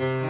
Mm-hmm.